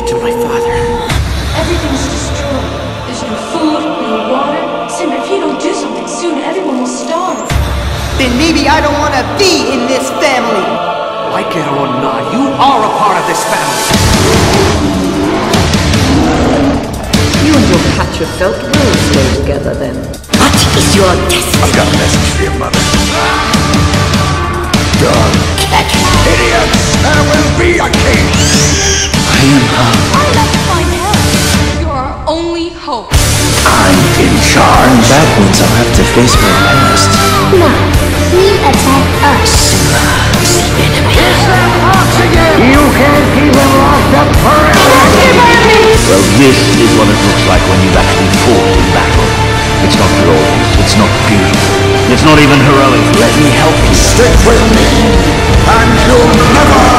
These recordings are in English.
it to my father. Everything's destroyed. There's no food, no water. Simba, if you don't do something soon, everyone will starve. Then maybe I don't want to be in this family. Like it or not, you are a part of this family. You and your patch of felt will stay together then. What is your destiny? I've got a message for your mother. Hope. I'm in charge. That means I'll have to face my past. No, you attack us. The enemy. You can't keep him locked up forever! Well, this is what it looks like when you've actually fought in battle. It's not glorious, it's not beautiful, it's not even heroic. Let me help you. Stick with me, and you'll never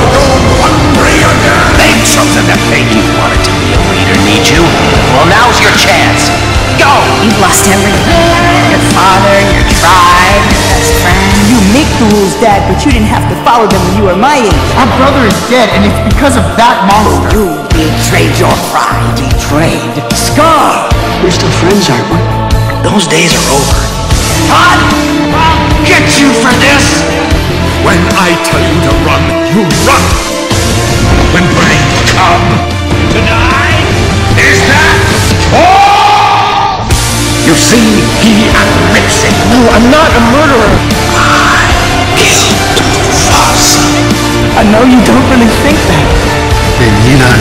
chance. Go! You've lost everything. Your father, your tribe, your best friend. You make the rules, Dad, but you didn't have to follow them when you were my age. Our brother is dead, and it's because of that monster. You betrayed your pride. Betrayed. Scar! We're still friends, aren't we? Those days are over. Tod! I'll get you for this! When I tell you to run, you see, he admits it. No, I'm not a murderer. I Killed Mufasa. I know you don't really think that. Then you not